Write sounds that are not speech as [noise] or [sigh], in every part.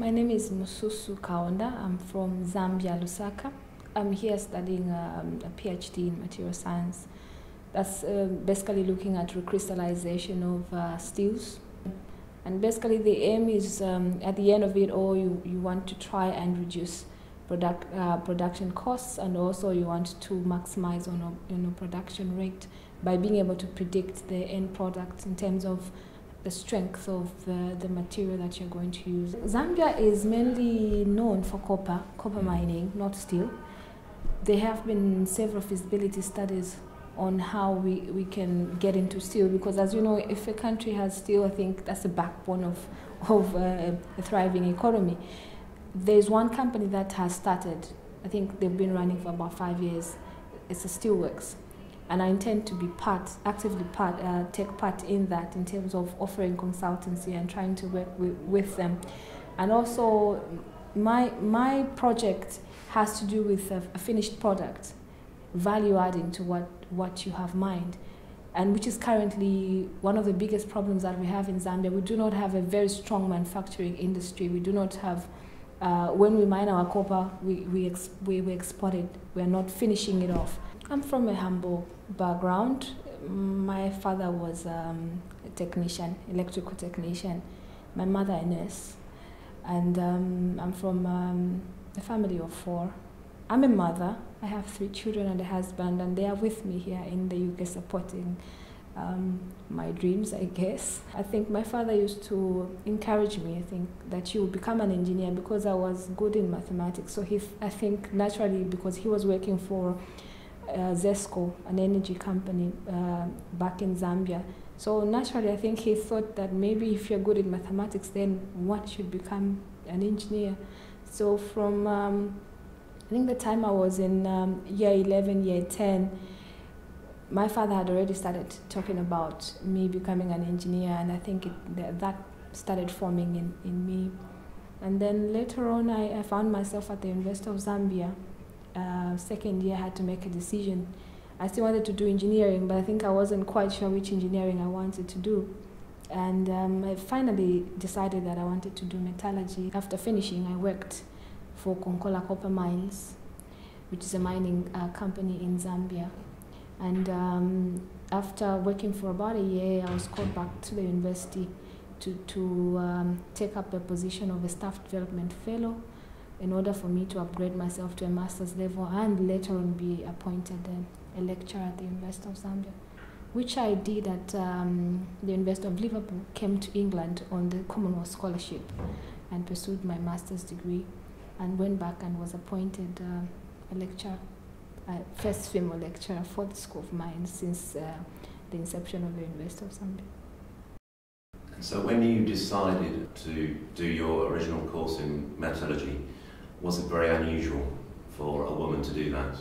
My name is Mususu Kaonda. I'm from Zambia, Lusaka. I'm here studying um, a PhD in material science. That's uh, basically looking at recrystallization of uh, steels. And basically, the aim is um, at the end of it all, you, you want to try and reduce product, uh, production costs and also you want to maximize on a you know, production rate by being able to predict the end product in terms of the strength of the, the material that you're going to use. Zambia is mainly known for copper, copper mining, not steel. There have been several feasibility studies on how we, we can get into steel because as you know if a country has steel I think that's the backbone of, of uh, a thriving economy. There's one company that has started, I think they've been running for about five years, it's a steelworks and I intend to be part, actively part, uh, take part in that in terms of offering consultancy and trying to work with, with them. And also, my, my project has to do with a, a finished product, value adding to what, what you have mined. And which is currently one of the biggest problems that we have in Zambia. We do not have a very strong manufacturing industry. We do not have uh, when we mine our copper, we, we, ex we, we export it. We are not finishing it off. I'm from a humble background. My father was um, a technician, electrical technician. My mother a nurse. And um, I'm from um, a family of four. I'm a mother. I have three children and a husband, and they are with me here in the UK supporting um, my dreams, I guess. I think my father used to encourage me, I think, that you become an engineer because I was good in mathematics. So he, I think naturally, because he was working for uh, ZESCO, an energy company uh, back in Zambia. So naturally, I think he thought that maybe if you're good in mathematics, then one should become an engineer. So from, um, I think the time I was in um, year 11, year 10, my father had already started talking about me becoming an engineer, and I think it, that started forming in, in me. And then later on, I, I found myself at the University of Zambia uh, second year, I had to make a decision. I still wanted to do engineering, but I think I wasn't quite sure which engineering I wanted to do. And um, I finally decided that I wanted to do metallurgy. After finishing, I worked for Konkola Copper Mines, which is a mining uh, company in Zambia. And um, after working for about a year, I was called back to the university to, to um, take up a position of a staff development fellow in order for me to upgrade myself to a master's level and later on be appointed a, a lecturer at the University of Zambia, which I did at um, the University of Liverpool, came to England on the Commonwealth Scholarship and pursued my master's degree and went back and was appointed uh, a lecturer, uh, first female lecturer for the School of Mines since uh, the inception of the University of Zambia. So when you decided to do your original course in metallurgy, was it very unusual for a woman to do that?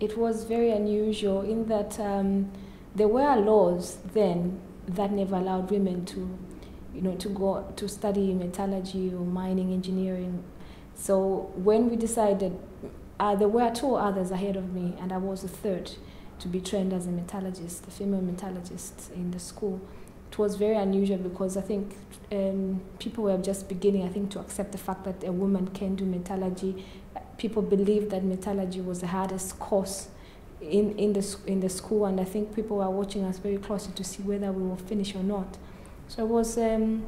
It was very unusual in that um, there were laws then that never allowed women to, you know, to go to study metallurgy or mining engineering. So when we decided, uh, there were two others ahead of me, and I was the third to be trained as a metallurgist, a female metallurgist in the school it was very unusual because I think um, people were just beginning, I think, to accept the fact that a woman can do metallurgy. People believed that metallurgy was the hardest course in, in, the, in the school, and I think people were watching us very closely to see whether we will finish or not. So it was, um,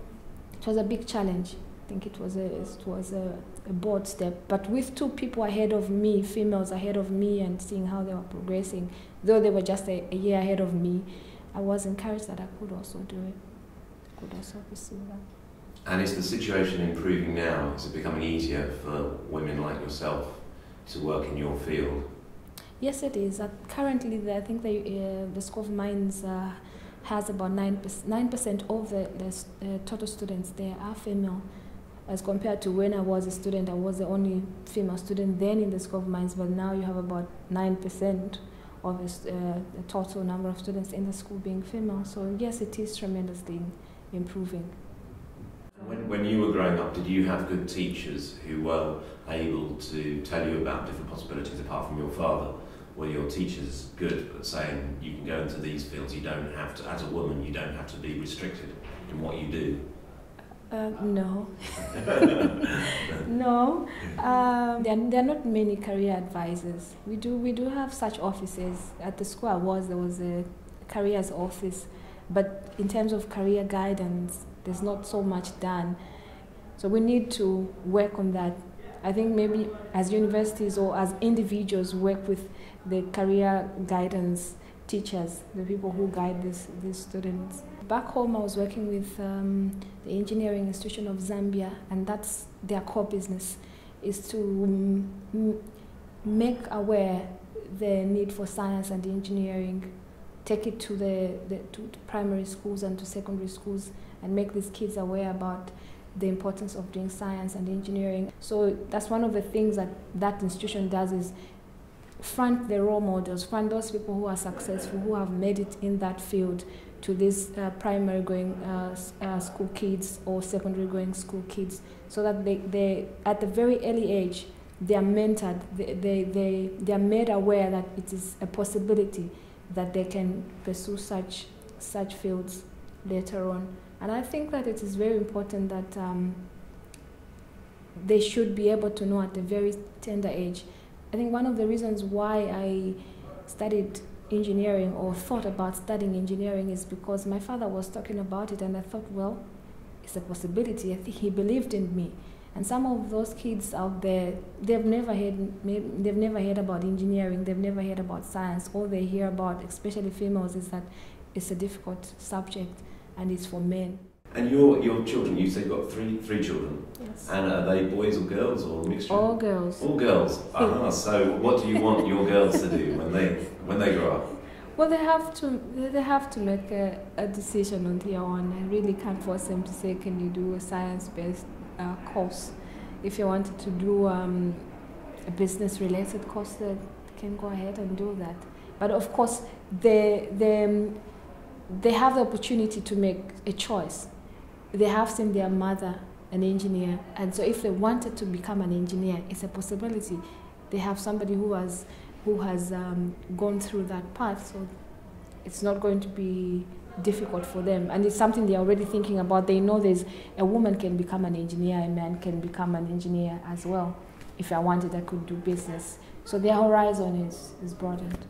it was a big challenge. I think it was a, it was a, a bold step. But with two people ahead of me, females ahead of me, and seeing how they were progressing, though they were just a, a year ahead of me, I was encouraged that I could also do it, could also pursue that. And is the situation improving now? Is it becoming easier for women like yourself to work in your field? Yes, it is. Uh, currently, the, I think the, uh, the School of Mines uh, has about 9%, 9% of the, the uh, total students there are female. As compared to when I was a student, I was the only female student then in the School of Mines, but now you have about 9% of the, uh, the total number of students in the school being female. So yes, it is tremendously improving. When, when you were growing up, did you have good teachers who were able to tell you about different possibilities apart from your father? Were your teachers good at saying you can go into these fields, you don't have to, as a woman, you don't have to be restricted in what you do? Uh, no. [laughs] [laughs] no. Um, there, are, there are not many career advisors. We do, we do have such offices. At the school I was, there was a careers office. But in terms of career guidance, there's not so much done. So we need to work on that. I think maybe as universities or as individuals work with the career guidance teachers, the people who guide this, these students. Back home, I was working with um, the Engineering Institution of Zambia, and that's their core business, is to make aware the need for science and engineering, take it to the, the to, to primary schools and to secondary schools, and make these kids aware about the importance of doing science and engineering. So that's one of the things that that institution does is front the role models, front those people who are successful, who have made it in that field to these uh, primary going uh, uh, school kids or secondary going school kids so that they, they at the very early age they are mentored, they, they, they, they are made aware that it is a possibility that they can pursue such, such fields later on. And I think that it is very important that um, they should be able to know at a very tender age. I think one of the reasons why I studied engineering or thought about studying engineering is because my father was talking about it and I thought, well, it's a possibility. I think he believed in me. And some of those kids out there, they've never heard, they've never heard about engineering, they've never heard about science. All they hear about, especially females, is that it's a difficult subject and it's for men. And your your children, you said you've got three three children. Yes. And are they boys or girls or mixture? All girls. All girls. Uh-huh. [laughs] so what do you want your girls to do when they when they grow up? Well, they have to they have to make a, a decision on their own. I really can't force them to say, "Can you do a science-based uh, course?" If you wanted to do um, a business-related course, they can go ahead and do that. But of course, they they they have the opportunity to make a choice. They have seen their mother an engineer, and so if they wanted to become an engineer, it's a possibility. They have somebody who has who has um, gone through that path, so it's not going to be difficult for them, and it's something they're already thinking about. They know there's a woman can become an engineer, a man can become an engineer as well. If I wanted, I could do business. So their horizon is, is broadened.